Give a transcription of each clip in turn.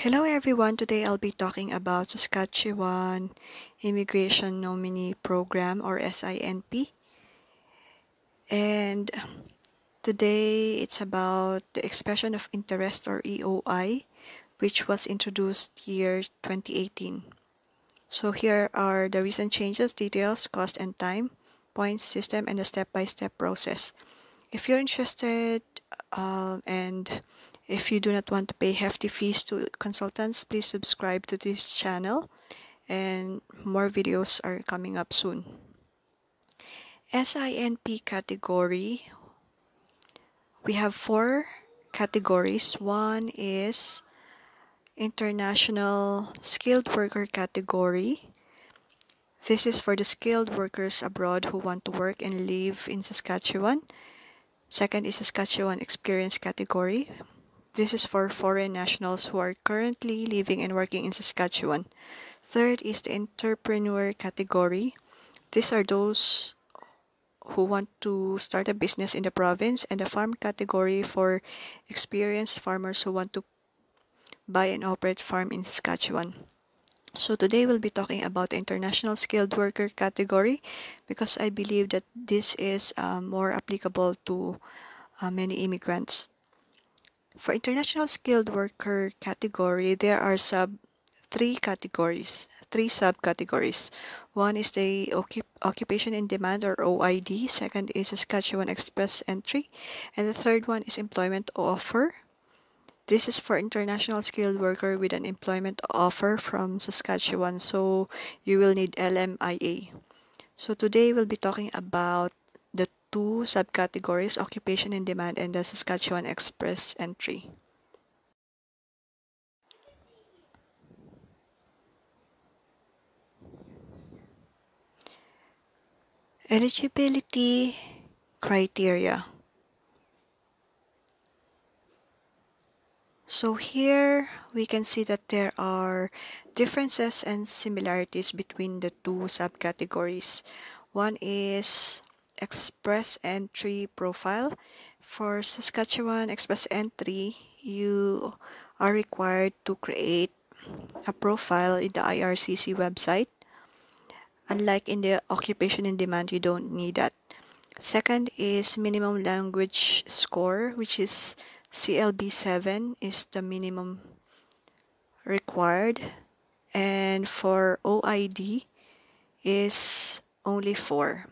Hello everyone, today I'll be talking about Saskatchewan Immigration Nominee Program or SINP. And today it's about the expression of interest or EOI which was introduced year 2018. So here are the recent changes, details, cost and time, points, system, and the step-by-step -step process. If you're interested uh, and if you do not want to pay hefty fees to consultants, please subscribe to this channel and more videos are coming up soon. SINP category, we have four categories. One is International Skilled Worker category. This is for the skilled workers abroad who want to work and live in Saskatchewan. Second is Saskatchewan Experience category. This is for foreign nationals who are currently living and working in Saskatchewan. Third is the entrepreneur category. These are those who want to start a business in the province and the farm category for experienced farmers who want to buy and operate farm in Saskatchewan. So today we'll be talking about the international skilled worker category because I believe that this is uh, more applicable to uh, many immigrants. For international skilled worker category, there are sub three categories, three subcategories. One is the occupation in demand or OID, second is Saskatchewan Express entry, and the third one is employment offer. This is for international skilled worker with an employment offer from Saskatchewan, so you will need LMIA. So today we'll be talking about two subcategories, occupation in demand and the Saskatchewan Express entry. Eligibility criteria. So here we can see that there are differences and similarities between the two subcategories. One is Express Entry profile. For Saskatchewan Express Entry, you are required to create a profile in the IRCC website. Unlike in the occupation in demand, you don't need that. Second is minimum language score, which is CLB 7 is the minimum required. And for OID is only 4.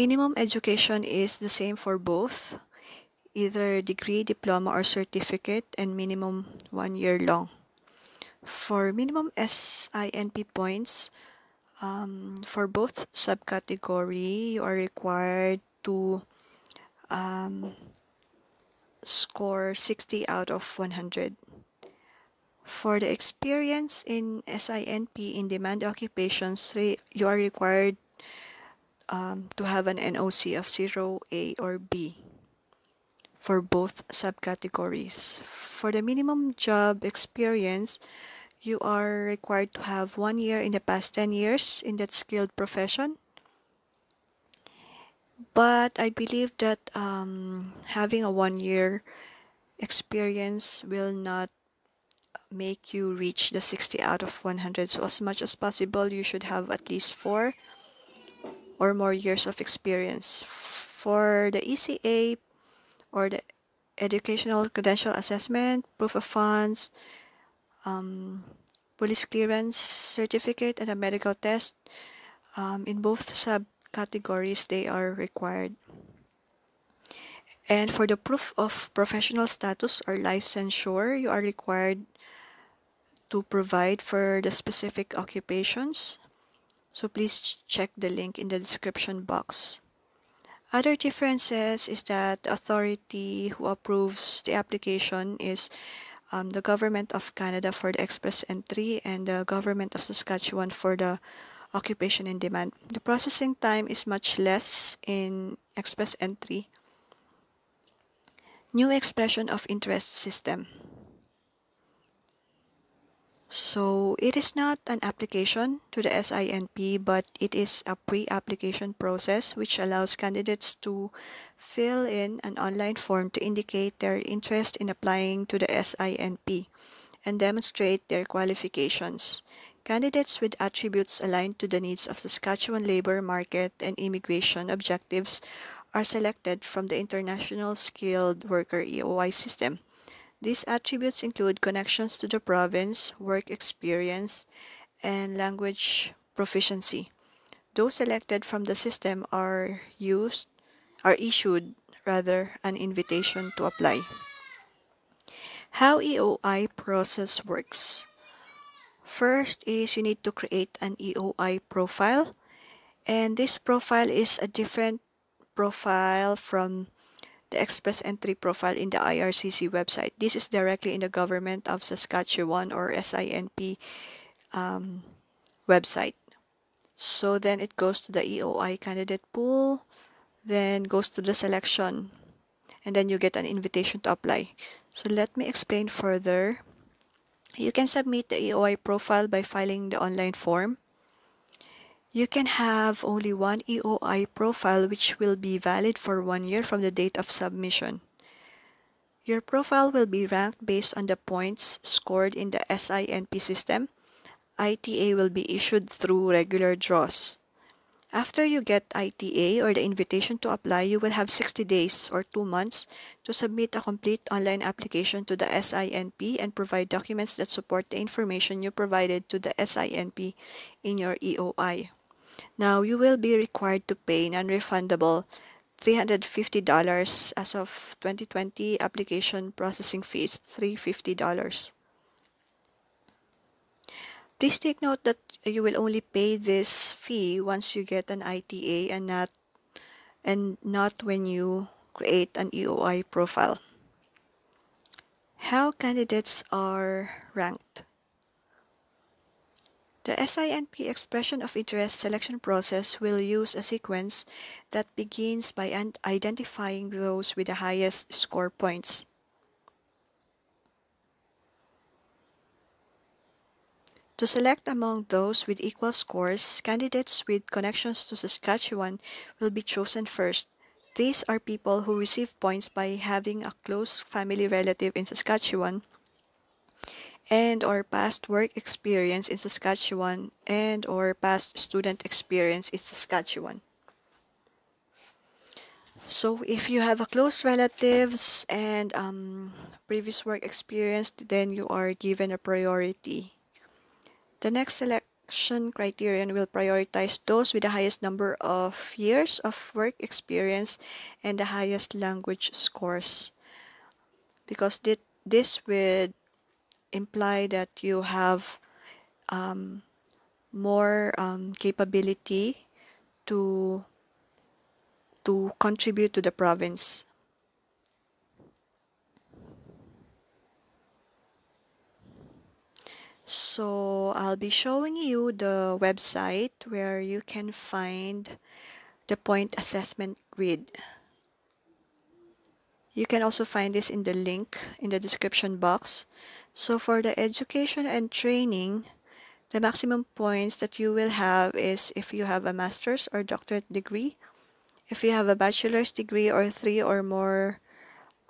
Minimum education is the same for both, either degree, diploma, or certificate, and minimum one year long. For minimum SINP points, um, for both subcategory, you are required to um, score 60 out of 100. For the experience in SINP in demand occupations, you are required um, to have an NOC of 0, A, or B for both subcategories. For the minimum job experience, you are required to have one year in the past 10 years in that skilled profession. But I believe that um, having a one year experience will not make you reach the 60 out of 100. So as much as possible, you should have at least four or more years of experience. For the ECA or the Educational Credential Assessment, Proof of Funds, um, Police Clearance Certificate, and a medical test, um, in both subcategories, they are required. And for the proof of professional status or licensure, you are required to provide for the specific occupations so please check the link in the description box. Other differences is that the authority who approves the application is um, the Government of Canada for the express entry and the Government of Saskatchewan for the occupation in demand. The processing time is much less in express entry. New expression of interest system. So it is not an application to the SINP, but it is a pre-application process which allows candidates to fill in an online form to indicate their interest in applying to the SINP. and demonstrate their qualifications. Candidates with attributes aligned to the needs of Saskatchewan labor market and immigration objectives are selected from the International Skilled Worker EOI system. These attributes include connections to the province, work experience, and language proficiency. Those selected from the system are used are issued rather an invitation to apply. How EOI process works. First is you need to create an EOI profile and this profile is a different profile from the express entry profile in the IRCC website. This is directly in the Government of Saskatchewan or SINP um, website. So then it goes to the EOI candidate pool, then goes to the selection, and then you get an invitation to apply. So let me explain further. You can submit the EOI profile by filing the online form. You can have only one EOI profile which will be valid for one year from the date of submission. Your profile will be ranked based on the points scored in the SINP system. ITA will be issued through regular draws. After you get ITA or the invitation to apply, you will have 60 days or 2 months to submit a complete online application to the SINP and provide documents that support the information you provided to the SINP in your EOI. Now, you will be required to pay non-refundable $350 as of 2020 application processing fees, $350. Please take note that you will only pay this fee once you get an ITA and not and not when you create an EOI profile. How candidates are ranked. The SINP expression of interest selection process will use a sequence that begins by identifying those with the highest score points. To select among those with equal scores, candidates with connections to Saskatchewan will be chosen first. These are people who receive points by having a close family relative in Saskatchewan and or past work experience in Saskatchewan and or past student experience in Saskatchewan. So if you have a close relatives and um, previous work experience, then you are given a priority. The next selection criterion will prioritize those with the highest number of years of work experience and the highest language scores because this would imply that you have um, more um, capability to to contribute to the province. So I'll be showing you the website where you can find the point assessment grid. You can also find this in the link in the description box. So for the education and training, the maximum points that you will have is if you have a master's or doctorate degree, if you have a bachelor's degree or three or more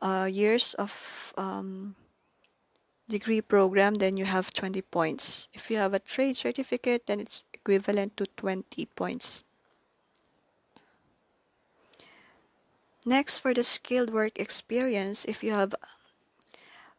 uh, years of um, degree program, then you have 20 points. If you have a trade certificate, then it's equivalent to 20 points. Next, for the skilled work experience, if you have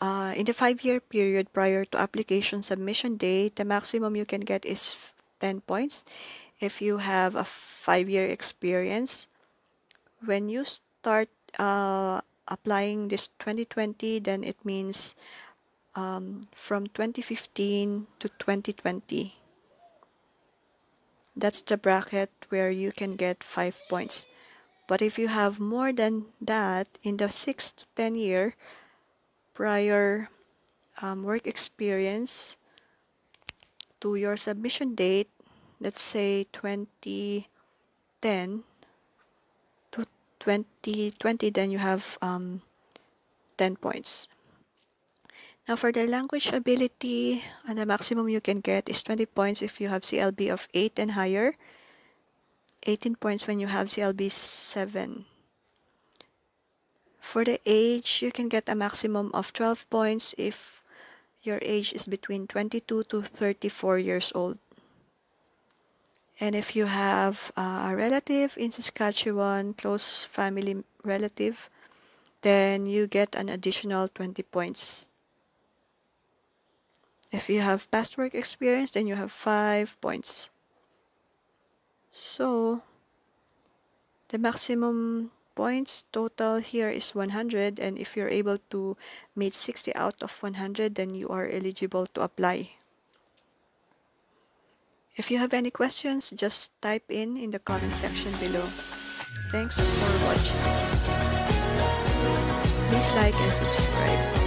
uh, in the five-year period prior to application submission date, the maximum you can get is 10 points. If you have a five-year experience, when you start uh, applying this 2020, then it means um, from 2015 to 2020. That's the bracket where you can get 5 points. But if you have more than that in the 6 to 10 year prior um, work experience to your submission date, let's say 2010 to 2020, then you have um, 10 points. Now for the language ability, and the maximum you can get is 20 points if you have CLB of 8 and higher, 18 points when you have CLB 7. For the age, you can get a maximum of 12 points if your age is between 22 to 34 years old. And if you have a relative in Saskatchewan, close family relative, then you get an additional 20 points. If you have past work experience, then you have 5 points. So, the maximum points total here is 100 and if you're able to meet 60 out of 100 then you are eligible to apply. If you have any questions, just type in in the comment section below. Thanks for watching. Please like and subscribe.